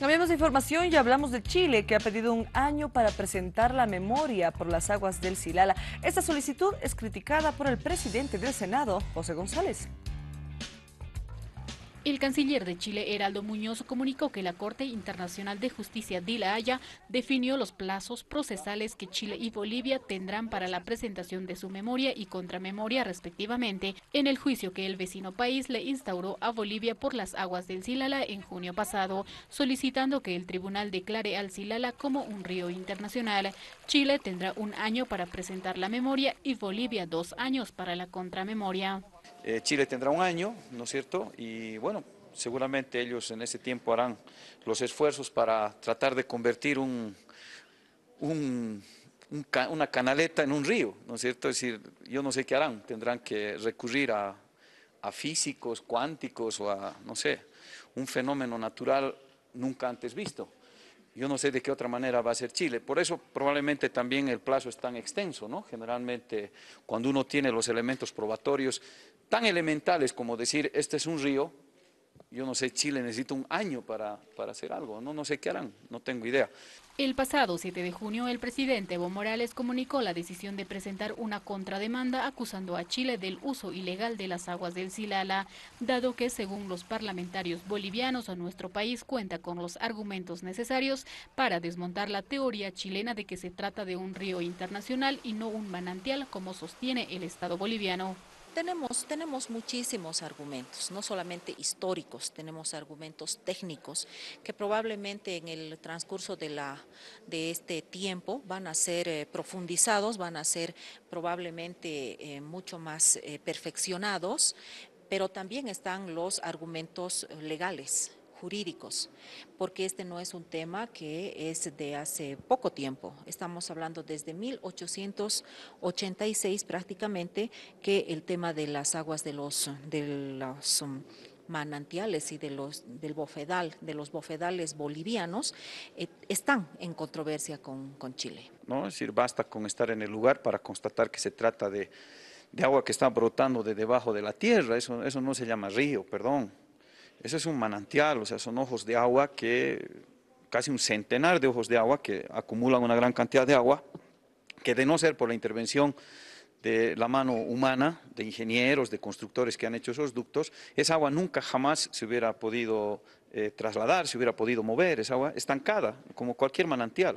Cambiamos de información y hablamos de Chile, que ha pedido un año para presentar la memoria por las aguas del Silala. Esta solicitud es criticada por el presidente del Senado, José González. El canciller de Chile, Heraldo Muñoz, comunicó que la Corte Internacional de Justicia de La Haya definió los plazos procesales que Chile y Bolivia tendrán para la presentación de su memoria y contramemoria respectivamente en el juicio que el vecino país le instauró a Bolivia por las aguas del Silala en junio pasado, solicitando que el tribunal declare al Silala como un río internacional. Chile tendrá un año para presentar la memoria y Bolivia dos años para la contramemoria. Eh, Chile tendrá un año, ¿no es cierto? Y bueno, seguramente ellos en ese tiempo harán los esfuerzos para tratar de convertir un, una canaleta en un río, ¿no es cierto? Es decir, yo no sé qué harán, tendrán que recurrir a, a físicos, cuánticos o a, no sé, un fenómeno natural nunca antes visto. Yo no sé de qué otra manera va a ser Chile. Por eso probablemente también el plazo es tan extenso, ¿no? Generalmente cuando uno tiene los elementos probatorios tan elementales como decir este es un río, yo no sé, Chile necesita un año para, para hacer algo, no, no sé qué harán, no tengo idea. El pasado 7 de junio, el presidente Evo Morales comunicó la decisión de presentar una contrademanda acusando a Chile del uso ilegal de las aguas del Silala, dado que, según los parlamentarios bolivianos, a nuestro país cuenta con los argumentos necesarios para desmontar la teoría chilena de que se trata de un río internacional y no un manantial, como sostiene el Estado boliviano. Tenemos, tenemos muchísimos argumentos, no solamente históricos, tenemos argumentos técnicos que probablemente en el transcurso de, la, de este tiempo van a ser eh, profundizados, van a ser probablemente eh, mucho más eh, perfeccionados, pero también están los argumentos legales jurídicos, porque este no es un tema que es de hace poco tiempo. Estamos hablando desde 1886 prácticamente que el tema de las aguas de los, de los manantiales y de los, del bofedal, de los bofedales bolivianos, eh, están en controversia con, con Chile. ¿No? Es decir, basta con estar en el lugar para constatar que se trata de, de agua que está brotando de debajo de la tierra, eso, eso no se llama río, perdón. Ese es un manantial, o sea, son ojos de agua que, casi un centenar de ojos de agua que acumulan una gran cantidad de agua, que de no ser por la intervención de la mano humana, de ingenieros, de constructores que han hecho esos ductos, esa agua nunca jamás se hubiera podido eh, trasladar, se hubiera podido mover, esa agua estancada, como cualquier manantial.